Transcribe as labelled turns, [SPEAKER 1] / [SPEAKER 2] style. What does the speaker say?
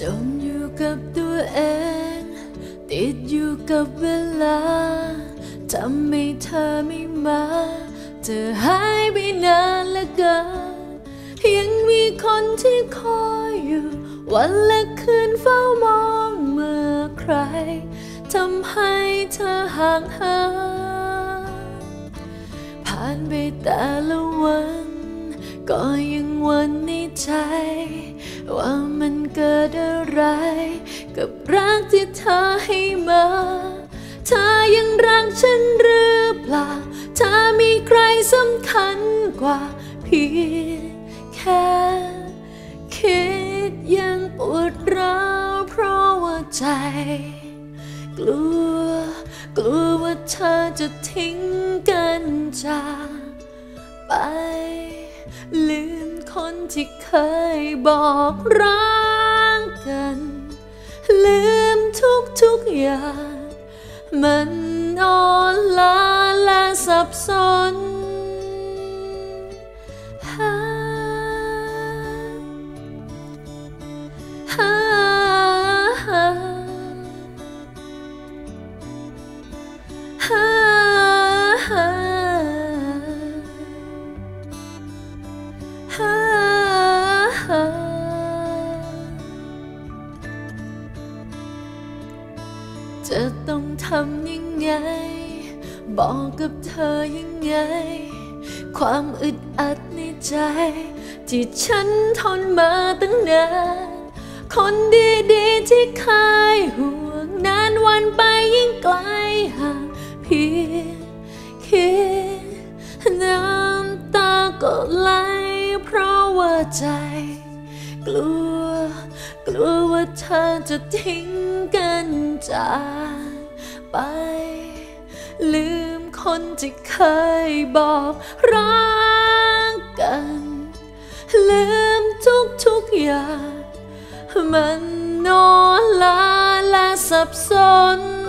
[SPEAKER 1] จมอยู่กับตัวเอง ติดอยู่กับเวลา ทำให้เธอไม่มา เธอหายไปนานเหลือเกินยังมีคนที่คอยอยู่ วันและคืนเฝ้ามองเมื่อใคร ทำให้เธอห่างเหินผ่านไปแต่ละวัน ก็ยังวันในใจ ว่ามันเกิดอะไร กับรักที่เธอให้มา เธอยังรักฉันหรือเปล่า เธอมีใครสำคัญกว่าเพียงแค่คิดยังปวดร้าวเพราะว่าใจ กลัว กลัวว่าเธอจะทิ้งกันจากไป ลืมคนที่เคยบอกรักกัน ลืมทุกทุกอย่าง มันอ่อนล้าและสับสน จะต้องทำยังไง บอกกับเธอยังไง ความอึดอัดในใจ ที่ฉันทนมาตั้งนาน คนดีๆที่เคยห่วงนานวันไปยิ่งไกลห่างเพียงคิดน้ำตาก็ไหลเพราะว่าใจกลัว ลัวว่าเธอจะทิ้งกันจากไป ลืมคนที่เคยบอกรักกัน ลืมทุกทุกอย่าง มันนอนลาและสับสน